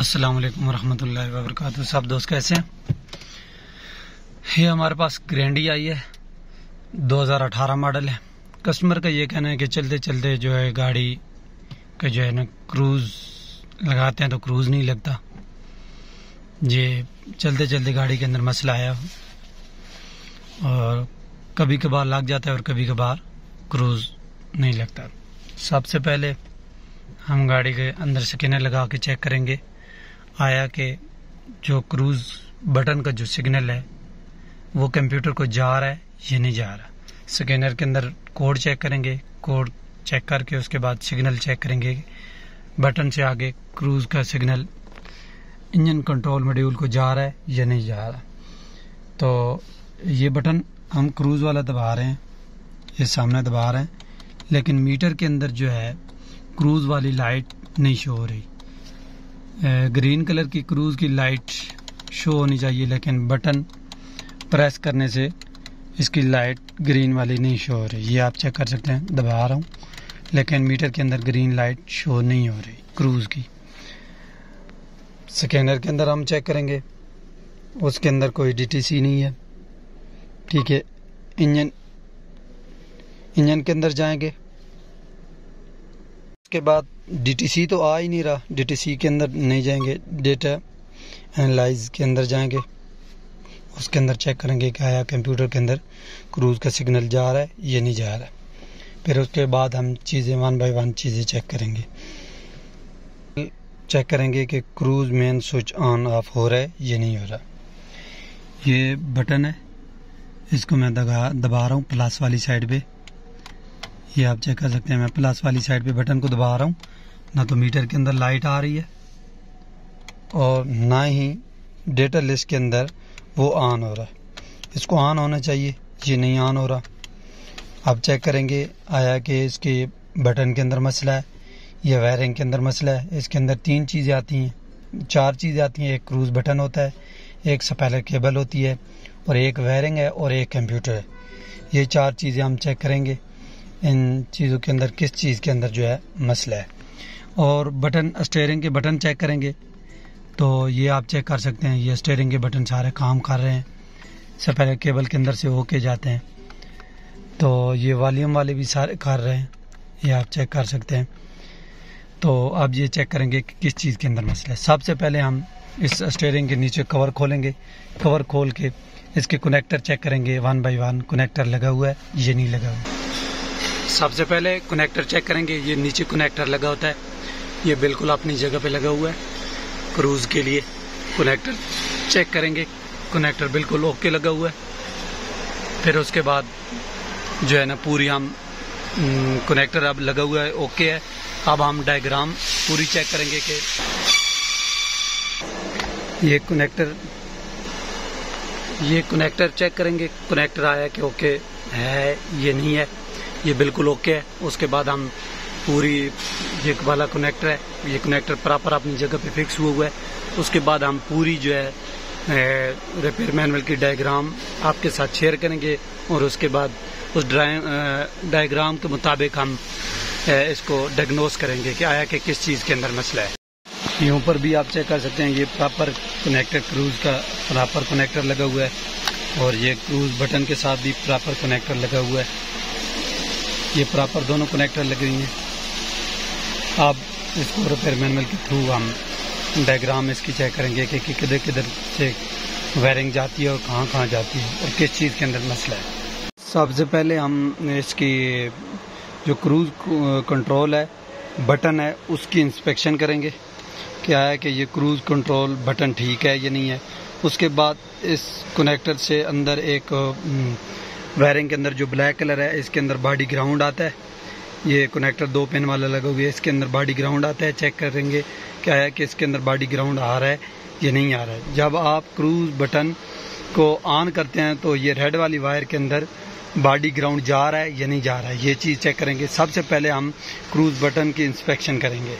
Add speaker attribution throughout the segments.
Speaker 1: السلام علیکم ورحمۃ اللہ وبرکاتہ۔ سب دوست کیسے ہیں؟ یہ ہمارے پاس گرینڈی آئی ہے، دو ہزار اٹھارہ ماڈل ہے۔ کسٹمر کا یہ کہنا ہے کہ چلتے چلتے جو ہے گاڑی کا جو ہے نا کروز لگاتے ہیں تو کروز نہیں لگتا۔ یہ چلتے چلتے گاڑی کے اندر مسئلہ آیا۔ اور کبھی کبھار لگ جاتا ہے اور کبھی کبھار کروز نہیں لگتا۔ سب سے پہلے ہم گاڑی کے اندر سکینر لگا کے چیک کریں گے۔ آیا کہ جو کروز بٹن کا جو سگنل ہے، وہ کمپیوٹر کو جا رہا ہے یا نہیں جا رہا؟ سکینر کے اندر کوڈ چیک کریں گے، کوڈ چیک کر کے اس کے بعد سگنل چیک کریں گے، بٹن سے آگے کروز کا سگنل انجن کنٹرول ماڈیول کو جا رہا ہے یا نہیں جا رہا؟ تو یہ بٹن ہم کروز والا دبا رہے ہیں، یہ سامنے دبا رہے ہیں، لیکن میٹر کے اندر جو ہے، کروز والی لائٹ نہیں شو ہو رہی۔ گرین کلر کی کروز کی لائٹ شو ہونی چاہیے، لیکن بٹن پریس کرنے سے اس کی لائٹ گرین والی نہیں شو ہو رہی۔ یہ آپ چیک کر سکتے ہیں، دبا رہا ہوں، لیکن میٹر کے اندر گرین لائٹ شو نہیں ہو رہی کروز کی۔ سکینر کے اندر ہم چیک کریں گے، اس کے اندر کوئی ڈی ٹی سی نہیں ہے۔ ٹھیک ہے، انجن انجن کے اندر جائیں گے۔ کے بعد ڈی ٹی سی تو آ ہی نہیں رہا۔ ڈی ٹی سی کے اندر نہیں جائیں گے۔ ڈیٹا انالائز کے اندر جائیں گے۔ اس کے اندر چیک کریں گے کہ آیا کمپیوٹر کے اندر کروز کا سگنل جا رہا ہے یا نہیں جا رہا ہے۔ پھر اس کے بعد ہم چیزیں ون بائی ون چیزیں چیک کریں گے۔ چیک کریں گے کہ cruise main switch on off ہو رہا ہے یا نہیں ہو رہا۔ یہ بٹن ہے۔ اس کو میں دبا رہا ہوں پلاس والی سائڈ پہ۔ یہ آپ چیک کر سکتے ہیں، میں پلس والی سائڈ پہ بٹن کو دبا رہا ہوں۔ نہ تو میٹر کے اندر لائٹ آ رہی ہے اور نہ ہی ڈیٹا لسٹ کے اندر وہ آن ہو رہا ہے۔ اس کو آن ہونا چاہیے، یہ نہیں آن ہو رہا۔ آپ چیک کریں گے، آیا کہ اس کے بٹن کے اندر مسئلہ ہے یا وائرنگ کے اندر مسئلہ ہے۔ اس کے اندر تین چیزیں آتی ہیں، چار چیزیں آتی ہیں۔ ایک کروز بٹن ہوتا ہے، ایک سپیلر کیبل ہوتی ہے اور ایک وائرنگ ہے اور ایک کمپیوٹر ہے۔ یہ چار چیزیں ہم چیک کریں گے۔ ان چیزوں کے اندر، کس چیز کے اندر جو ہے مسئلہ ہے۔ اور بٹن اسٹیئرنگ کے بٹن چیک کریں گے۔ تو یہ آپ چیک کر سکتے ہیں، یہ اسٹیئرنگ کے بٹن سارے کام کر رہے ہیں۔ سے پہلے کیبل کے اندر سے ہو کے جاتے ہیں۔ تو یہ والیوم والے بھی سارے کر رہے ہیں۔ یہ آپ چیک کر سکتے ہیں۔ تو آپ یہ چیک کریں گے کہ کس چیز کے اندر مسئلہ ہے۔ سب سے پہلے ہم اس اسٹیئرنگ کے نیچے کور کھولیں گے۔ کور کھول کے اس کے کنیکٹر چیک کریں گے۔ ون بائی ون کنیکٹر لگا ہوا ہے، یہ نہیں لگا ہوا۔ سب سے پہلے کنیکٹر چیک کریں گے، یہ نیچے کنیکٹر لگا ہوتا ہے۔ یہ بالکل اپنی جگہ پہ لگا ہوا ہے کروز کے لیے۔ کنیکٹر چیک کریں گے کنیکٹر بالکل اوکے لگا ہوا ہے۔ پھر اس کے بعد جو ہے نا، پوری ہم کنیکٹر اب لگا ہوا ہے اوکے ہے۔ اب ہم ڈائگرام پوری چیک کریں گے کہ یہ کنیکٹر یہ کنیکٹر چیک کریں گے۔ کنیکٹر آیا کہ اوکے ہے یہ نہیں ہے۔ یہ بالکل اوکے ہے۔ اس کے بعد ہم پوری یہ والا کنیکٹر ہے۔ یہ کنیکٹر پراپر اپنی جگہ پہ فکس ہوا ہوا ہے۔ اس کے بعد ہم پوری جو ہے ریپیئر مینول کی ڈائیگرام آپ کے ساتھ شیئر کریں گے۔ اور اس کے بعد اس ڈائیگرام کے مطابق ہم اس کو ڈائگنوز کریں گے کہ آیا کہ کس چیز کے اندر مسئلہ ہے۔ یہاں پر بھی آپ چیک کر سکتے ہیں، یہ پراپر کنیکٹر کروز کا پراپر کنیکٹر لگا ہوا ہے۔ اور یہ کروز بٹن کے ساتھ بھی پراپر کنیکٹر لگا ہوا ہے۔ یہ پراپر دونوں کنیکٹر لگ رہی ہیں۔ آپ اس کو ریپیئر مینول کے تھرو ہم ڈائگرام اس کی چیک کریں گے کہ کدھر کدھر سے وائرنگ جاتی ہے اور کہاں کہاں جاتی ہے اور کس چیز کے اندر مسئلہ ہے۔ سب سے پہلے ہم اس کی جو کروز کنٹرول ہے بٹن ہے، اس کی انسپیکشن کریں گے۔ کیا ہے کہ یہ کروز کنٹرول بٹن ٹھیک ہے یا نہیں ہے؟ اس کے بعد اس کنیکٹر سے اندر ایک وائرنگ کے اندر جو بلیک کلر ہے، اس کے اندر باڈی گراؤنڈ آتا ہے۔ یہ کنیکٹر دو پین والا لگا ہوئی ہے اس کے اندر باڈی گراؤنڈ آتا ہے، چیک کریں گے کیا ہے کہ اس کے اندر باڈی گراؤنڈ آ رہا ہے یا نہیں آ رہا ہے۔ جب آپ کروز بٹن کو آن کرتے ہیں تو یہ ریڈ والی وائر کے اندر باڈی گراؤنڈ جا رہا ہے یا نہیں جا رہا ہے۔ یہ چیز چیک کریں گے۔ سب سے پہلے ہم کروز بٹن کی انسپیکشن کریں گے۔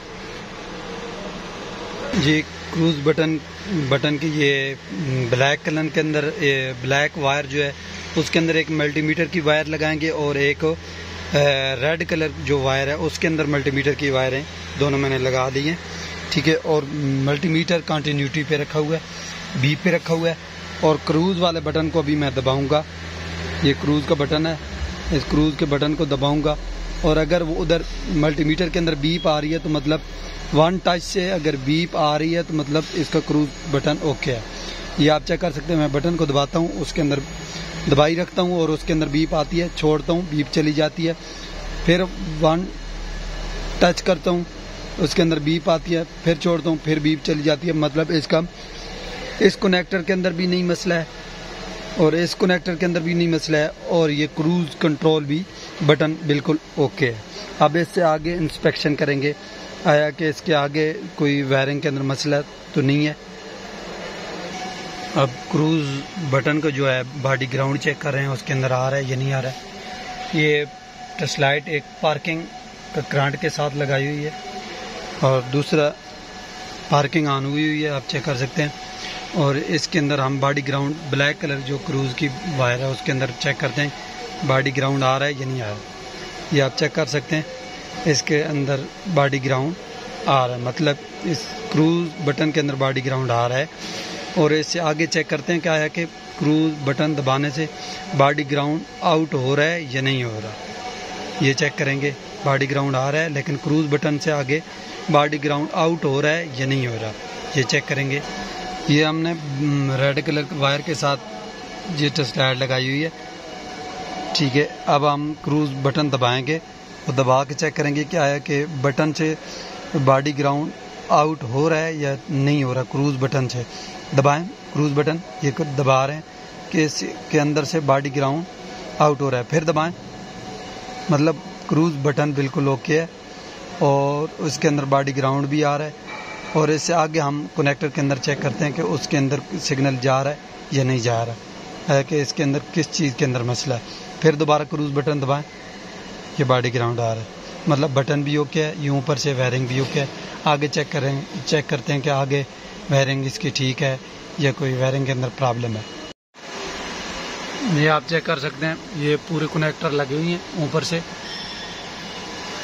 Speaker 1: جی کروز بٹن بٹن کی یہ بلیک کلر کے اندر بلیک وائر جو ہے، اس کے اندر ایک ملٹی میٹر کی وائر لگائیں گے اور ایک ریڈ کلر جو وائر ہے، اس کے اندر ملٹی میٹر کی وائریں دونوں میں نے لگا دی ہیں، ٹھیک ہے، اور ملٹی میٹر کانٹینیوٹی پہ رکھا ہوا ہے بی پہ رکھا ہوا ہے، اور کروز والے بٹن کو بھی میں دباؤں گا، یہ کروز کا بٹن ہے، اس کروز کے بٹن کو دباؤں گا اور اگر وہ ادھر ملٹی میٹر کے اندر بیپ آ رہی ہے تو مطلب ون ٹچ سے اگر بیپ آ رہی ہے تو مطلب اس کا کروز بٹن اوکے ہے۔ یہ آپ چیک کر سکتے ہیں، میں بٹن کو دباتا ہوں، اس کے اندر دبائی رکھتا ہوں اور اس کے اندر بیپ آتی ہے، چھوڑتا ہوں، بیپ چلی جاتی ہے۔ پھر ون ٹچ کرتا ہوں، اس کے اندر بیپ آتی ہے، پھر چھوڑتا ہوں، پھر بیپ چلی جاتی ہے۔ مطلب اس کا اس کنیکٹر کے اندر بھی نہیں مسئلہ ہے۔ اور اس کنیکٹر کے اندر بھی نہیں مسئلہ ہے اور یہ کروز کنٹرول بھی بٹن بالکل اوکے ہے۔ اب اس سے آگے انسپیکشن کریں گے۔ آیا کہ اس کے آگے کوئی وائرنگ کے اندر مسئلہ تو نہیں ہے۔ اب کروز بٹن کو جو ہے باڈی گراؤنڈ چیک کر رہے ہیں، اس کے اندر آ رہا ہے یا نہیں آ رہا ہے۔ یہ ٹس لائٹ ایک پارکنگ کا کرانٹ کے ساتھ لگائی ہوئی ہے۔ اور دوسرا پارکنگ آن ہوئی ہوئی ہے، آپ چیک کر سکتے ہیں۔ اور اس کے اندر ہم باڈی گراؤنڈ بلیک کلر جو کروز کی وائر ہے، اس کے اندر چیک کرتے ہیں، باڈی گراؤنڈ آ رہا ہے یا نہیں آ رہا ہے۔ یہ آپ چیک کر سکتے ہیں، اس کے اندر باڈی گراؤنڈ آ رہا ہے۔ مطلب اس کروز بٹن کے اندر باڈی گراؤنڈ آ رہا ہے۔ اور اس سے آگے چیک کرتے ہیں کیا ہے کہ کروز بٹن دبانے سے باڈی گراؤنڈ آؤٹ ہو رہا ہے یا نہیں ہو رہا۔ یہ چیک کریں گے، باڈی گراؤنڈ آ رہا ہے، لیکن کروز بٹن سے آگے باڈی گراؤنڈ آؤٹ ہو رہا ہے یا نہیں ہو رہا۔ یہ چیک کریں گے۔ یہ ہم نے ریڈ کلر وائر کے ساتھ یہ ٹسٹ لگائی ہوئی ہے۔ ٹھیک ہے، اب ہم کروز بٹن دبائیں گے وہ دبا کے چیک کریں گے کیا ہے کہ بٹن سے باڈی گراؤنڈ آؤٹ ہو رہا ہے یا نہیں ہو رہا۔ کروز بٹن سے دبائیں، کروز بٹن، یہ دبا رہے ہیں کہ اس کے اندر سے باڈی گراؤنڈ آؤٹ ہو رہا ہے۔ پھر دبائیں۔ مطلب کروز بٹن بالکل اوکے ہے اور اس کے اندر باڈی گراؤنڈ بھی آ رہا ہے۔ اور اس سے آگے ہم کنیکٹر کے اندر چیک کرتے ہیں کہ اس کے اندر سگنل جا رہا ہے یا نہیں جا رہا ہے۔ کہ اس کے اندر کس چیز کے اندر مسئلہ ہے۔ پھر دوبارہ کروز بٹن دبائیں۔ یہ باڈی گراؤنڈ آ رہا ہے۔ مطلب بٹن بھی اوکے ہے، یوں اوپر سے وائرنگ بھی اوکے ہے۔ آگے چیک کریں چیک کرتے ہیں کہ آگے وائرنگ اس کی ٹھیک ہے یا کوئی وائرنگ کے اندر پرابلم ہے۔ یہ آپ چیک کر سکتے ہیں۔ یہ پورے کنیکٹر لگے ہوئی ہیں اوپر سے۔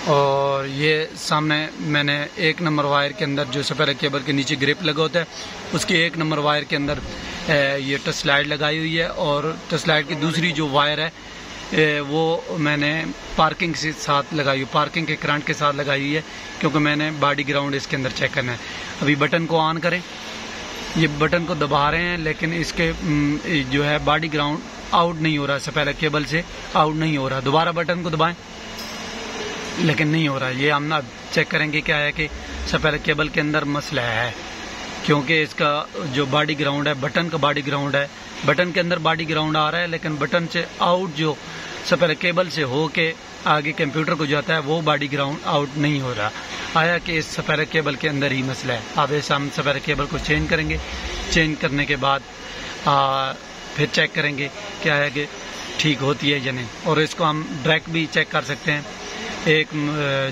Speaker 1: اور یہ سامنے میں نے ایک نمبر وائر کے اندر جو سپیرا کیبل کے نیچے گریپ لگا ہوتا ہے، اس کی ایک نمبر وائر کے اندر یہ ٹچ لائٹ لگائی ہوئی ہے اور ٹچ لائٹ کی دوسری جو وائر ہے وہ میں نے پارکنگ سے ساتھ لگائی ہوئی، پارکنگ کے کرنٹ کے ساتھ لگائی ہوئی ہے، کیونکہ میں نے باڈی گراؤنڈ اس کے اندر چیک کرنا ہے۔ ابھی بٹن کو آن کریں۔ یہ بٹن کو دبا رہے ہیں، لیکن اس کے جو ہے باڈی گراؤنڈ آؤٹ نہیں ہو رہا سپیرا کیبل سے آؤٹ نہیں ہو رہا۔ دوبارہ بٹن کو دبائیں۔ لیکن نہیں ہو رہا۔ یہ ہم نا چیک کریں گے کیا ہے کہ سپیل کیبل کے اندر مسئلہ ہے۔ کیونکہ اس کا جو باڈی گراؤنڈ ہے، بٹن کا باڈی گراؤنڈ ہے۔ بٹن کے اندر باڈی گراؤنڈ آ رہا ہے، لیکن بٹن سے آؤٹ جو سپیل کیبل سے ہو کے آگے کمپیوٹر کو جاتا ہے، وہ باڈی گراؤنڈ آؤٹ نہیں ہو رہا۔ آیا کہ اس سپیرا کیبل کے اندر ہی مسئلہ ہے۔ اب ایسا ہم سپیرا کیبل کو چینج کریں گے۔ چینج کرنے کے بعد پھر چیک کریں گے کیا ہے کہ ٹھیک ہوتی ہے یا نہیں۔ اور اس کو ہم ڈائریکٹ بھی چیک کر سکتے ہیں۔ ایک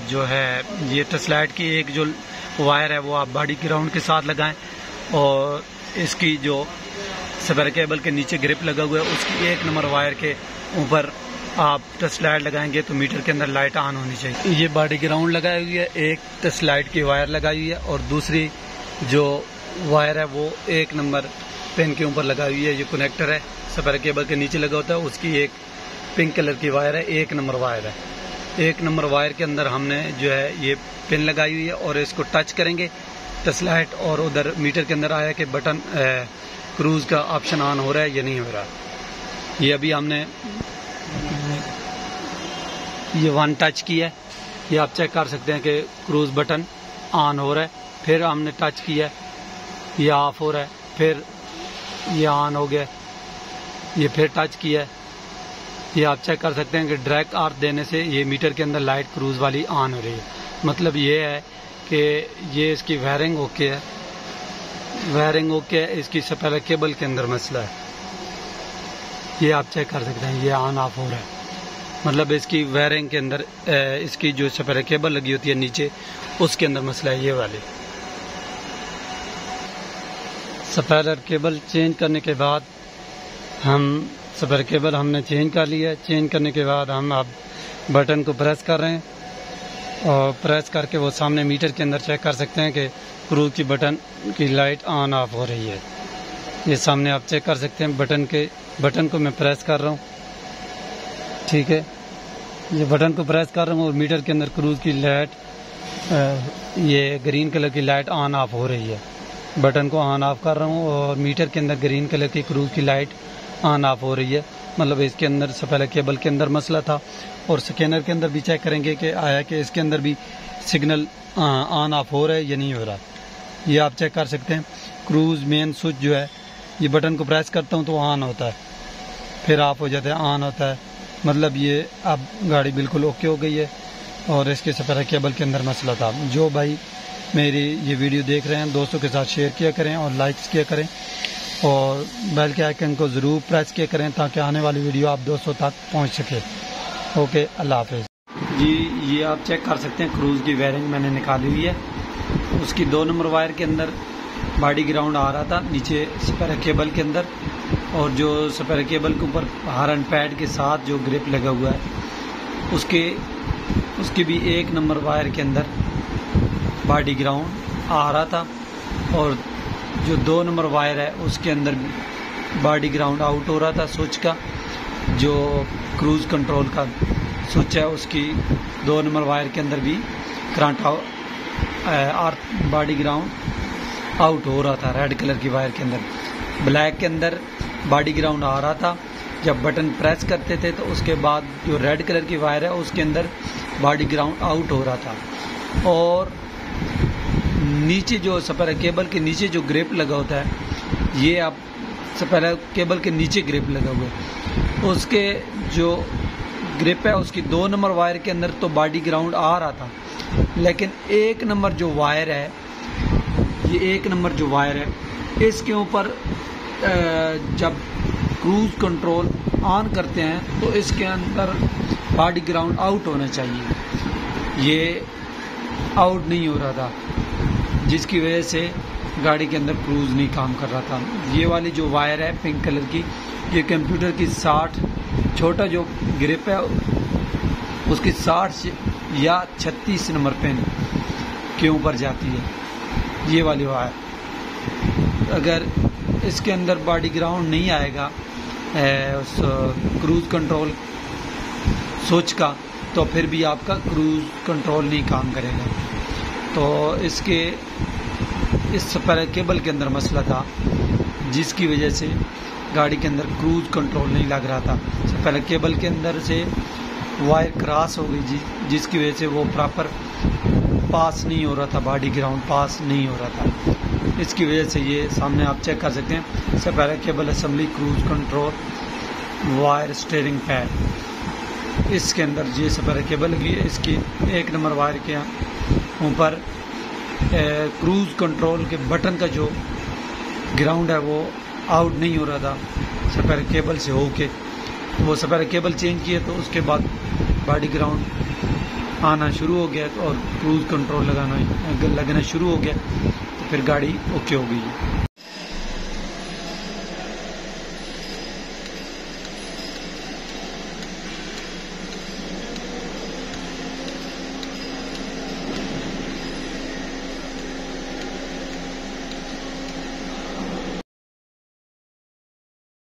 Speaker 1: جو ہے، یہ ٹسلائٹ کی ایک جو وائر ہے، وہ آپ باڈی گراؤنڈ کے ساتھ لگائیں اور اس کی جو سپیر کیبل کے نیچے گرپ لگا ہوا ہے، اس کی ایک نمبر وائر کے اوپر آپ ٹس لائٹ لگائیں گے تو میٹر کے اندر لائٹ آن ہونی چاہیے۔ یہ باڈی گراؤنڈ لگائی ہوئی ہے، ایک ٹس لائٹ کی وائر لگائی ہوئی ہے اور دوسری جو وائر ہے، وہ ایک نمبر پین کے اوپر لگائی ہوئی ہے، یہ کنیکٹر ہے سپیر کیبل کے نیچے لگا ہوتا ہے، اس کی ایک پنک کلر کی وائر ہے، ایک نمبر وائر ہے۔ ایک نمبر وائر کے اندر ہم نے جو ہے یہ پن لگائی ہوئی ہے اور اس کو ٹچ کریں گے۔ ٹسلائٹ اور ادھر میٹر کے اندر آیا کہ بٹن کروز کا آپشن آن ہو رہا ہے یا نہیں ہو رہا۔ یہ ابھی ہم نے یہ ون ٹچ کیا ہے۔ یہ آپ چیک کر سکتے ہیں کہ کروز بٹن آن ہو رہا ہے۔ پھر ہم نے ٹچ کیا ہے۔ یہ آف ہو رہا ہے۔ پھر یہ آن ہو گیا۔ یہ پھر ٹچ کیا ہے۔ یہ آپ چیک کر سکتے ہیں کہ ڈریک آرٹ دینے سے یہ میٹر کے اندر لائٹ کروز والی آن ہو رہی ہے۔ مطلب یہ ہے کہ یہ اس کی وائرنگ اوکے ہے۔ وائرنگ اوکے ہے، اس کی سپیلا کیبل کے اندر مسئلہ ہے۔ یہ آپ چیک کر سکتے ہیں، یہ آن آف ہو رہا ہے۔ مطلب اس کی وائرنگ کے اندر اس کی جو سپیلا کیبل لگی ہوتی ہے نیچے، اس کے اندر مسئلہ ہے، یہ والی۔ سپیلر کیبل چینج کرنے کے بعد ہم سپر کیبل ہم نے چینج کر لیا ہے۔ چینج کرنے کے بعد ہم اب بٹن کو پریس کر رہے ہیں اور پریس کر کے وہ سامنے میٹر کے اندر چیک کر سکتے ہیں کہ کروز کی بٹن کی لائٹ آن آف ہو رہی ہے۔ یہ سامنے آپ چیک کر سکتے ہیں بٹن کے، بٹن کو میں پریس کر رہا ہوں۔ ٹھیک ہے۔ یہ بٹن کو پریس کر رہا ہوں اور میٹر کے اندر کروز کی لائٹ یہ گرین کلر کی لائٹ آن آف ہو رہی ہے۔ بٹن کو آن آف کر رہا ہوں اور میٹر کے اندر گرین کلر کی کروز کی لائٹ آن آف ہو رہی ہے۔ مطلب اس کے اندر سے پہلے کیبل کے اندر مسئلہ تھا اور سکینر کے اندر بھی چیک کریں گے کہ آیا کہ اس کے اندر بھی سگنل آن آف ہو رہا ہے یا نہیں ہو رہا۔ یہ آپ چیک کر سکتے ہیں۔ کروز مین سوئچ جو ہے، یہ بٹن کو پریس کرتا ہوں تو آن ہوتا ہے۔ پھر آف ہو جاتا ہے، آن ہوتا ہے۔ مطلب یہ اب گاڑی بالکل اوکے ہو گئی ہے اور اس کے سفر کیبل کے اندر مسئلہ تھا۔ جو بھائی میری یہ ویڈیو دیکھ رہے ہیں، دوستوں کے ساتھ شیئر کیا کریں اور لائکس کیا کریں۔ اور بیل کے آئکن کو ضرور پریس کیا کریں تاکہ آنے والی ویڈیو آپ دوستوں تک پہنچ سکے۔ اوکے، اللہ حافظ۔ جی یہ آپ چیک کر سکتے ہیں، کروز کی ویرنگ میں نے نکالی ہوئی ہے۔ اس کی دو نمبر وائر کے اندر باڈی گراؤنڈ آ رہا تھا، نیچے سپیر کیبل کے اندر۔ اور جو سپیر کیبل کے اوپر ہارن پیڈ کے ساتھ جو گرپ لگا ہوا ہے، اس کے، اس کی بھی ایک نمبر وائر کے اندر باڈی گراؤنڈ آ رہا تھا۔ اور جو دو نمبر وائر ہے، اس کے اندر باڈی گراؤنڈ آؤٹ ہو رہا تھا سوئچ کا، جو کروز کنٹرول کا سوئچ ہے، اس کی دو نمبر وائر کے اندر بھی کرانٹ باڈی گراؤنڈ آؤٹ ہو رہا تھا، ریڈ کلر کی وائر کے اندر۔ بلیک کے اندر باڈی گراؤنڈ آ رہا تھا۔ جب بٹن پریس کرتے تھے، تو اس کے بعد جو ریڈ کلر کی وائر ہے، اس کے اندر باڈی گراؤنڈ آؤٹ ہو رہا تھا۔ اور نیچے جو سپیرا کیبل کے نیچے جو گریپ لگا ہوتا ہے، یہ آپ سپیرا کیبل کے نیچے گریپ لگا ہوا ہے۔ اس کے جو گریپ ہے، اس کی دو نمبر وائر کے اندر تو باڈی گراؤنڈ آ رہا تھا، لیکن ایک نمبر جو وائر ہے، یہ ایک نمبر جو وائر ہے، اس کے اوپر جب کروز کنٹرول آن کرتے ہیں، تو اس کے اندر باڈی گراؤنڈ آؤٹ ہونا چاہیے۔ یہ آؤٹ نہیں ہو رہا تھا۔ جس کی وجہ سے گاڑی کے اندر کروز نہیں کام کر رہا تھا۔ یہ والی جو وائر ہے پنک کلر کی، یہ کمپیوٹر کی ساٹھ چھوٹا جو گرپ ہے، اس کی ساٹھ یا چھتیس نمبر پین کے اوپر جاتی ہے۔ یہ والی وائر۔ اگر اس کے اندر باڈی گراؤنڈ نہیں آئے گا اس کروز کنٹرول سوچ کا، تو پھر بھی آپ کا کروز کنٹرول نہیں کام کرے گا۔ تو اس کے اس سپیر کیبل کے اندر مسئلہ تھا، جس کی وجہ سے گاڑی کے اندر کروز کنٹرول نہیں لگ رہا تھا۔ سپیر کیبل کے اندر سے وائر کراس ہو گئی، جس کی وجہ سے وہ پراپر پاس نہیں ہو رہا تھا، باڈی گراؤنڈ پاس نہیں ہو رہا تھا۔ اس کی وجہ سے یہ سامنے آپ چیک کر سکتے ہیں spiral cable assembly cruise control wire steering pad اس کے اندر یہ سپیرا کیبل لگی ہے اس کی ایک نمبر وائر کے اوپر کروز کنٹرول کے بٹن کا جو گراؤنڈ ہے، وہ آؤٹ نہیں ہو رہا تھا۔ سپیر کیبل سے ہو کے وہ سپیر کیبل چینج کیے تو اس کے بعد باڈی گراؤنڈ آنا شروع ہو گیا اور کروز کنٹرول لگانا، لگنا شروع ہو گیا۔ تو پھر گاڑی اوکے ہو گئی۔